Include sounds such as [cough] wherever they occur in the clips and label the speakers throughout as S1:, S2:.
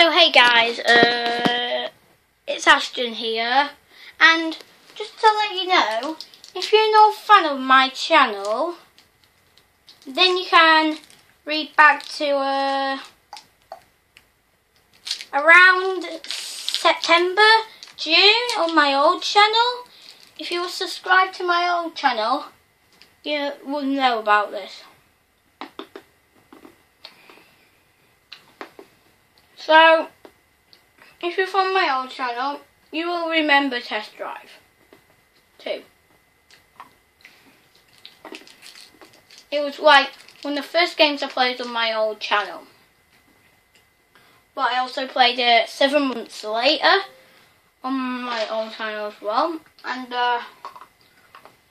S1: So hey guys, uh, it's Ashton here, and just to let you know, if you're not a fan of my channel, then you can read back to uh, around September, June on my old channel. If you were subscribed to my old channel, you will know about this. So, if you're from my old channel, you will remember Test Drive 2. It was like one of the first games I played on my old channel. But I also played it seven months later on my old channel as well. And uh,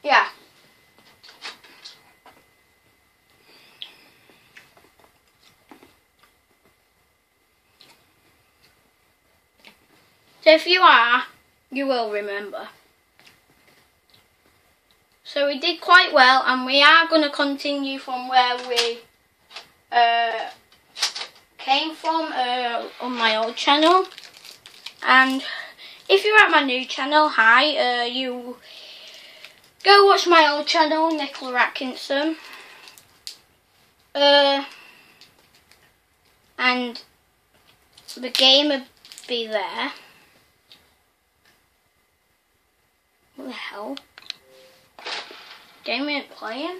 S1: yeah. If you are, you will remember. So we did quite well and we are going to continue from where we uh, came from uh, on my old channel. And if you're at my new channel, hi, uh, you go watch my old channel, Nichola Atkinson. Uh, and the game will be there. What the hell? Game ain't playing?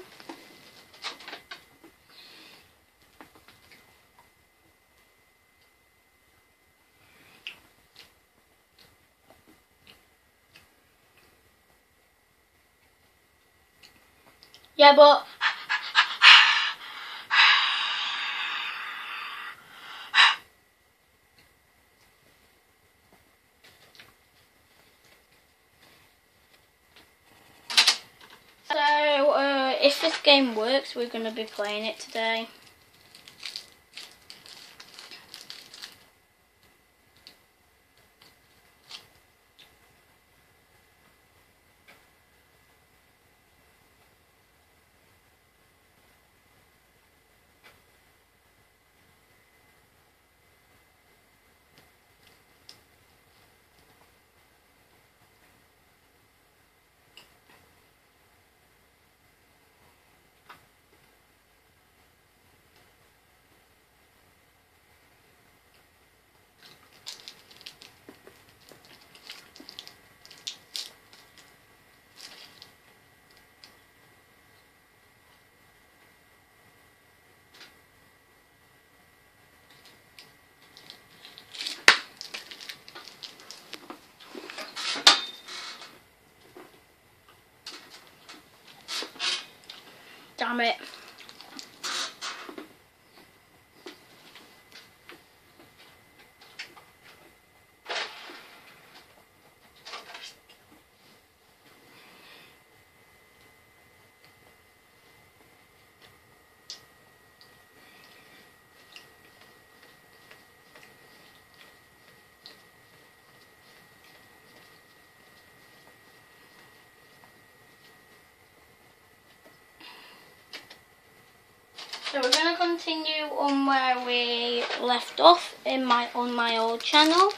S1: Yeah, but So, uh, if this game works, we're going to be playing it today. Damn it. So we're going to continue on where we left off in my on my old channel.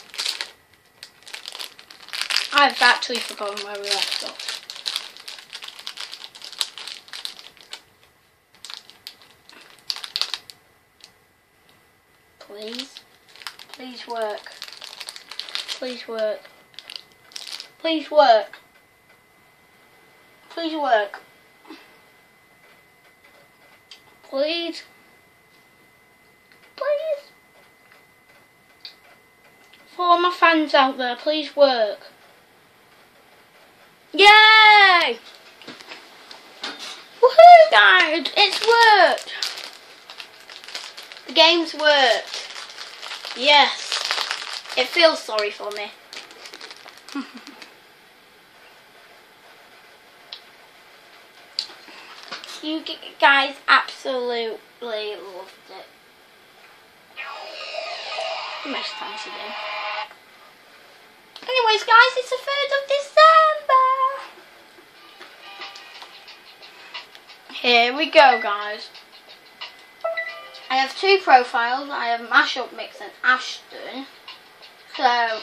S1: I've actually forgotten where we left off. Please, please work. Please work. Please work. Please work. Please. Please. For all my fans out there, please work. Yay! Woohoo guys! It's worked! The game's worked. Yes. It feels sorry for me. [laughs] you guys absolutely loved it. Most times you do. Anyways, guys, it's the 3rd of December. Here we go, guys. I have two profiles. I have Mashup Mix and Ashton. So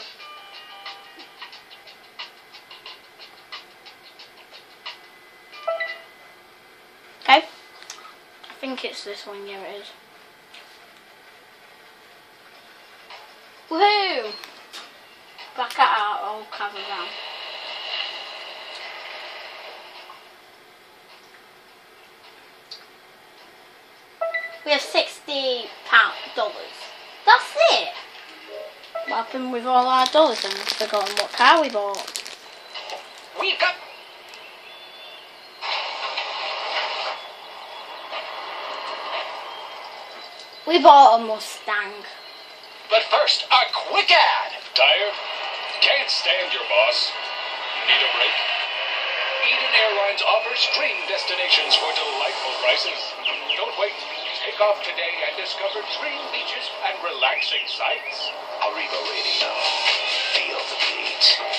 S1: Okay. I think it's this one, yeah it is. Woohoo! Back at our old caravan. We have sixty pound dollars. That's it. What happened with all our dollars and forgotten what car we bought?
S2: We've got
S1: We bought a Mustang.
S2: But first, a quick ad.
S3: Tired? Can't stand your boss? Need a break?
S2: Eden Airlines offers dream destinations for delightful prices. Don't wait. Take off today and discover dream beaches and relaxing sights. Arriva Radio. Feel the beat.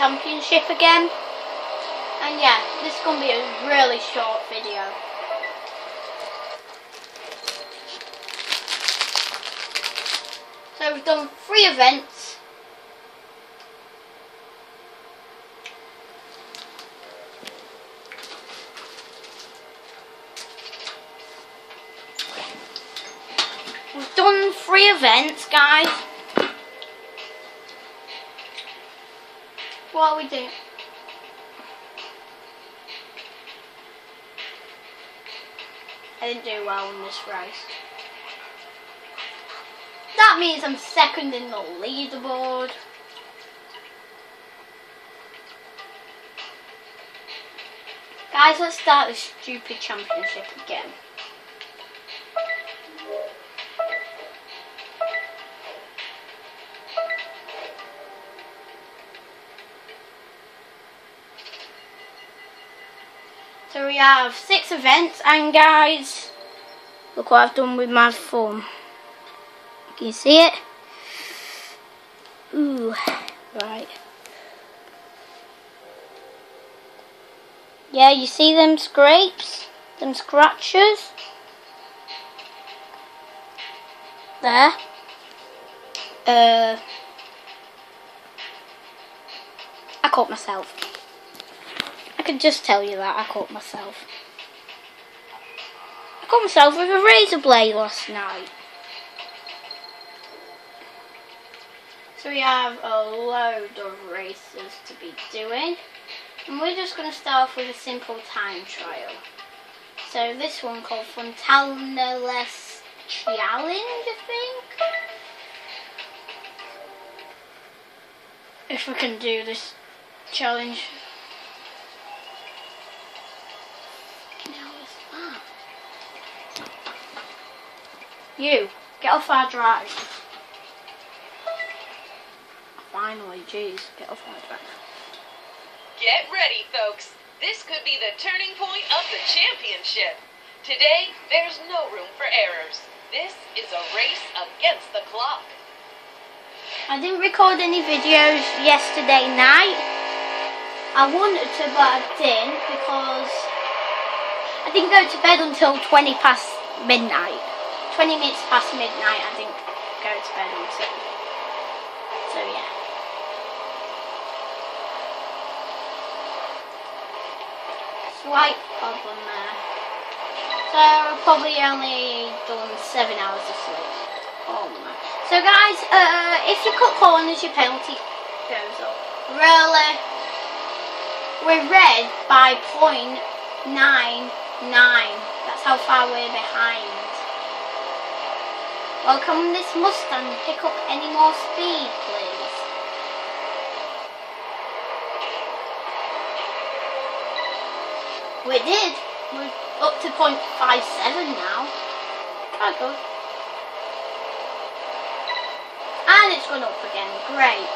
S1: Championship again. And yeah, this is going to be a really short video. So we've done three events. We've done three events, guys. Are we doing? I didn't do well in this race. That means I'm second in the leaderboard. Guys, let's start this stupid championship again. So we have six events, and guys, look what I've done with my phone. Can you see it? Ooh, right. Yeah, you see them scrapes? Them scratches? There. Uh, I caught myself. I can just tell you that I caught myself. I caught myself with a razor blade last night. So we have a load of races to be doing. And we're just going to start off with a simple time trial. So this one called Fontana-less Challenge, I think. If we can do this challenge. Now is that? You, get off our drive. Finally, jeez, get off our drive.
S4: Get ready, folks. This could be the turning point of the championship. Today, there's no room for errors. This is a race against the clock.
S1: I didn't record any videos yesterday night. I wanted to, but I didn't because I didn't go to bed until 20 past midnight. 20 minutes past midnight, I didn't go to bed until. So, yeah. Slight problem there. So, I've probably only done seven hours of sleep. Oh my. So guys, uh, if you cut corners, your penalty goes up. Really? We're red by point nine nine. That's how far we're behind. Well, can this Mustang pick up any more speed, please? We did. We're up to 0.57 now. Quite good. And it's gone up again. Great.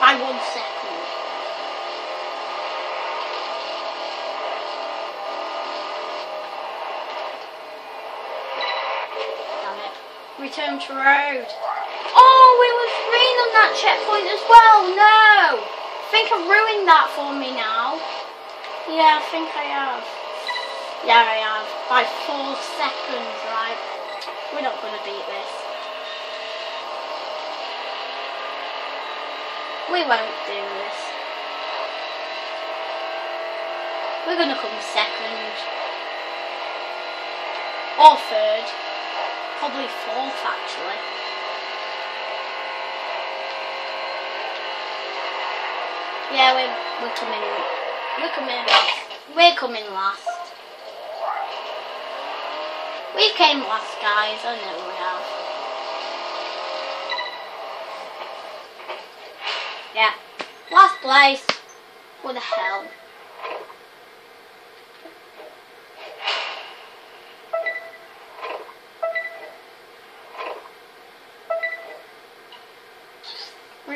S1: By one second. Damn it. Return to road. Oh, we were green on that checkpoint as well. No. I think I've ruined that for me now. Yeah, I think I have. Yeah, I have. By four seconds, right? We're not going to beat this. We won't do this. We're going to come second. Or third. Probably fourth, actually. Eh? Yeah, we're, we're coming. We're coming last. We're coming last. We came last, guys. I know we have. Yeah. Last place. What the hell?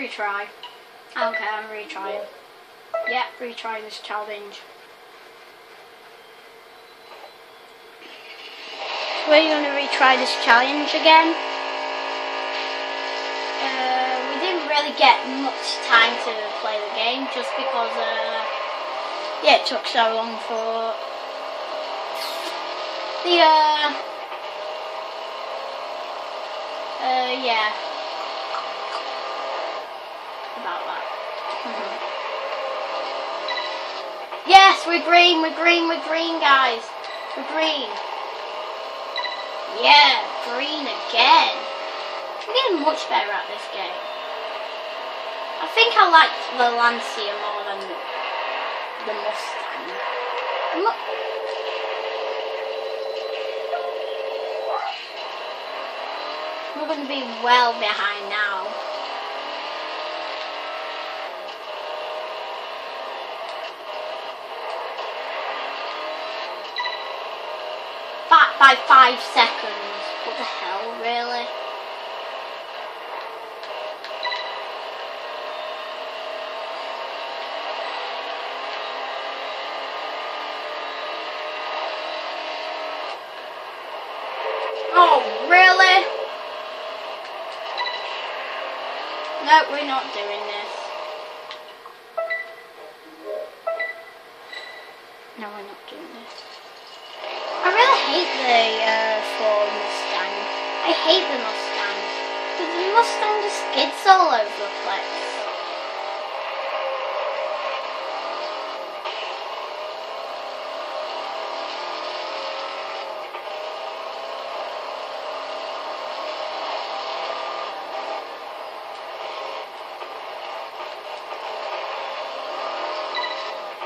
S1: Retry. Okay, I'm retrying. Yeah, retrying this challenge. We're going to retry this challenge again. Uh, we didn't really get much time to play the game just because, uh, yeah, it took so long for the, uh, uh, yeah, about that. yes, we're green, we're green, we're green, guys. We're green. Yeah, green again. I'm getting much better at this game. I think I like the Lancia more than the Mustang. We're going to be well behind now. Back by five seconds. What the hell, really? Oh, really? No, we're not doing this. No, we're not doing this. The uh, Ford Mustang. I hate the Mustang. But the Mustang just skids all over the place.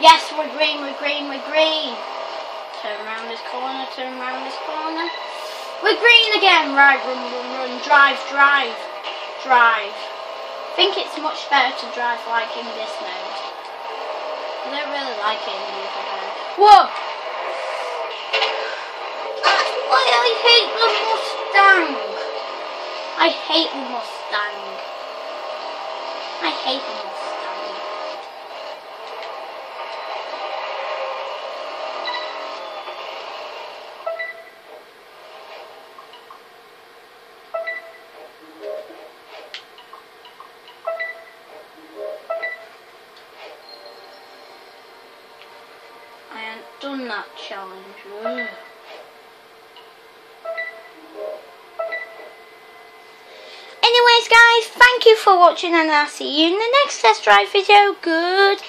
S1: Yes, we're green, we're green, we're green. Turn around this corner, turn around this corner. We're green again. Right, run, run, run. Drive, drive, drive. I think it's much better to drive like in this mode. I don't really like it in the other mode. Whoa! I hate the Mustang. I hate the Mustang. I hate the Mustang. I haven't challenge. Anyways guys, thank you for watching and I'll see you in the next test drive video. Good